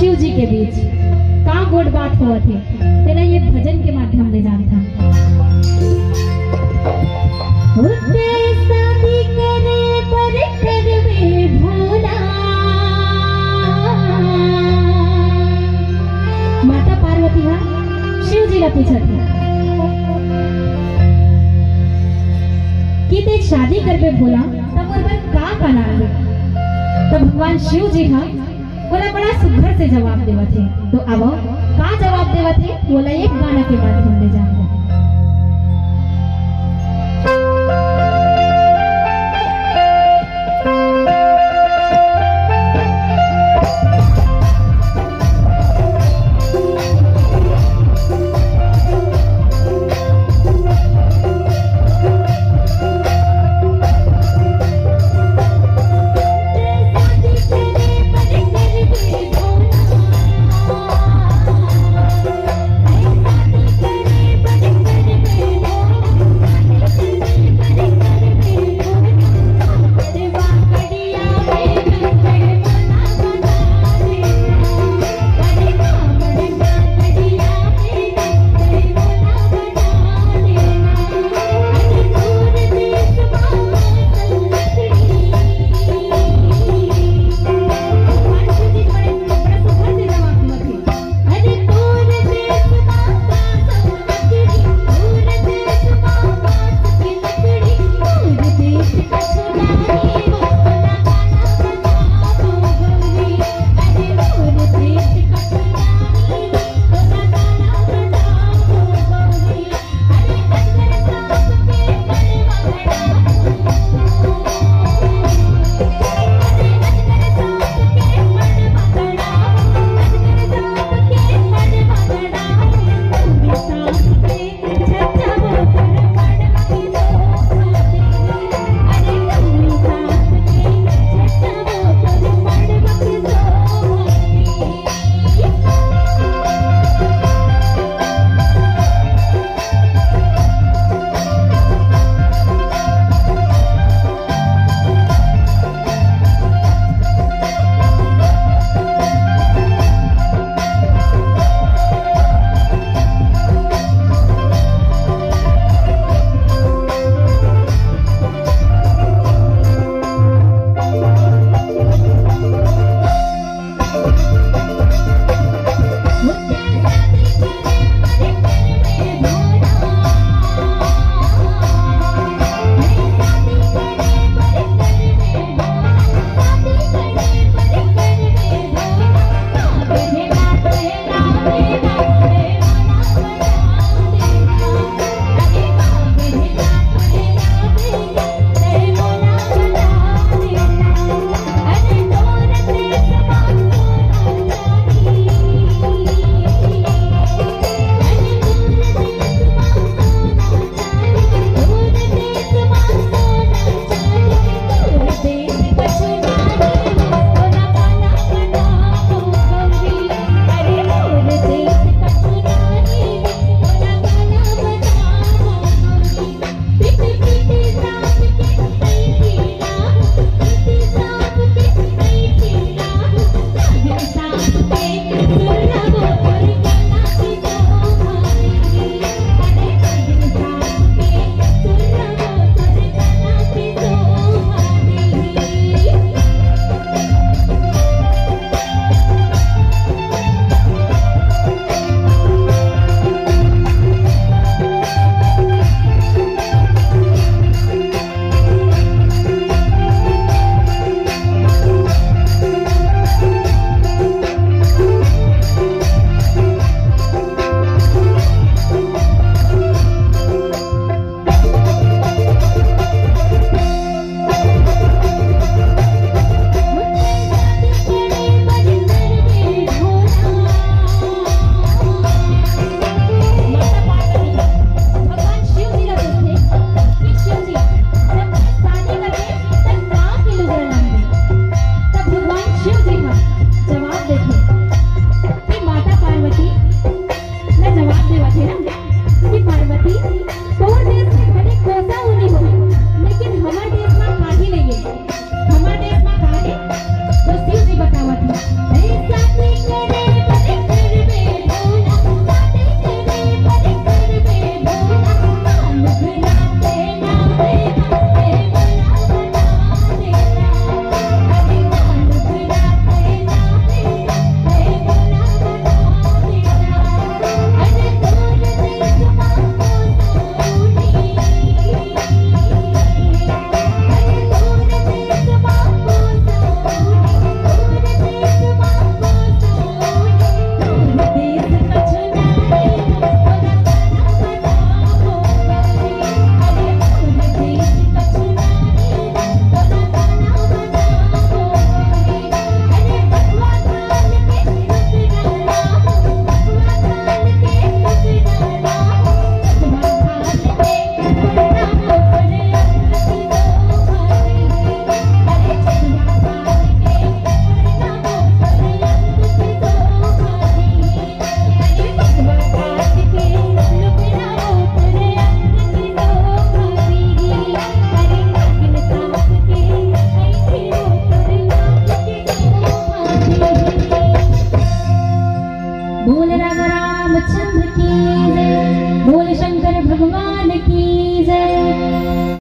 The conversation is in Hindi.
शिव के बीच का गोड ये भजन के माध्यम से जान था होते शादी करे पर घर में भोला। माता पार्वती, हा शिव पूछत कि ते शादी करबे बोला, तब और पर का आ लागे तो भगवान शिव जी हा बोला, बड़ा सुघर से जवाब देवा थे तो अब का जवाब देवा थे बोला, एक गाना के बाद